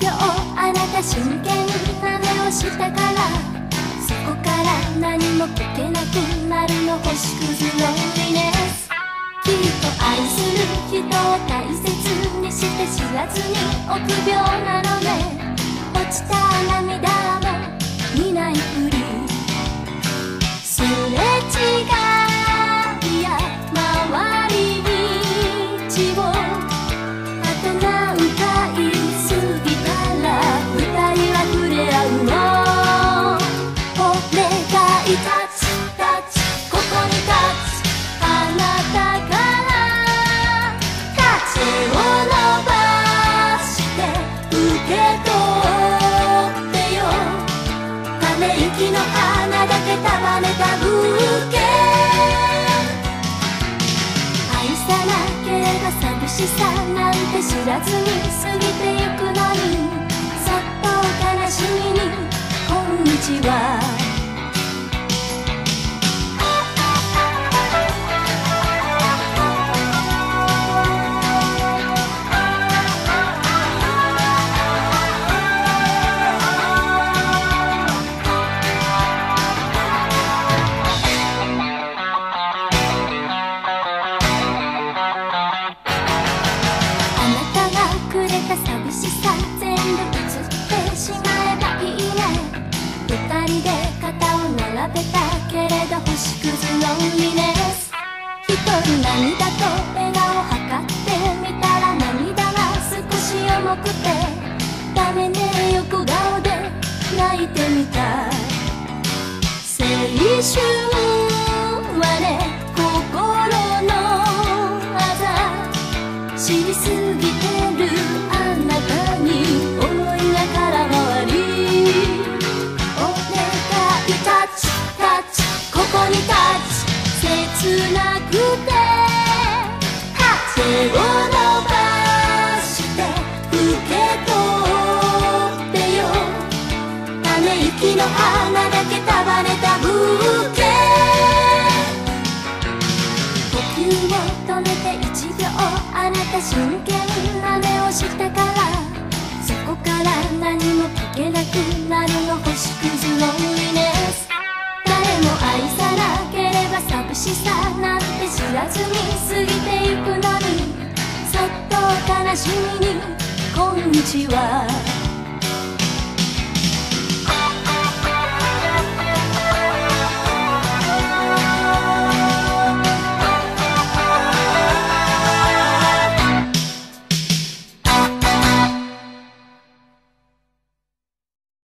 今日あなた真剣な目をしたからそこから何も聞けなくなるの星屑ロンリネスきっと愛する人を大切にして知らずに臆病なのね。け取ってよ。ため息の花だけ束ねたブーケ愛さなければ寂しさなんて知らずに過ぎてゆくのに。さっと悲しみに「こんにちは」た寂しさ全部映ってしまえばいいね。二人で肩を並べたけれど星屑ロンリネス一人涙と笑顔測ってみたら涙が少し重くてダメね。横顔で泣いてみた青春知りすぎてるあなたに思いが空回りお願いタッチタッチここにタッチ切なくて手を伸ばして受け取ってよ。ため息の花だけ束ねたブた真剣な目をしたからそこから何も聞けなくなるの星屑ロンリネス誰も愛さなければ寂しさなんて知らずに過ぎてゆくのに。そっと悲しみに「こんにちは」